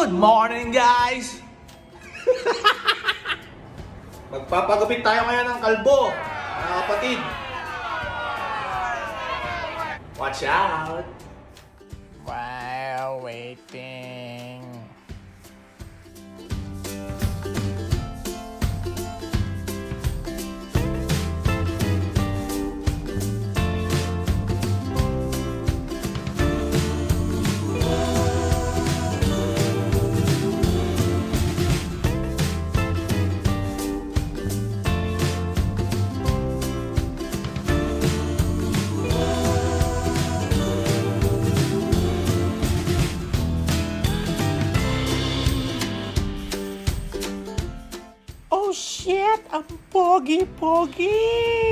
Good morning, guys! Magpapagupit tayo ngayon ng kalbo, mga kapatid. Watch out! While waiting. Shit! Ang pogi-pogi!